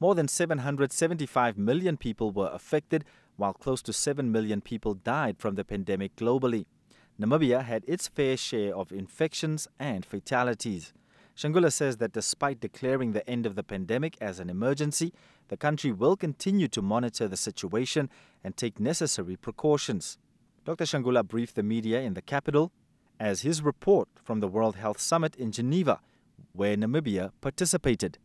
more than 775 million people were affected, while close to 7 million people died from the pandemic globally. Namibia had its fair share of infections and fatalities. Shangula says that despite declaring the end of the pandemic as an emergency, the country will continue to monitor the situation and take necessary precautions. Dr. Shangula briefed the media in the capital as his report from the World Health Summit in Geneva, where Namibia participated.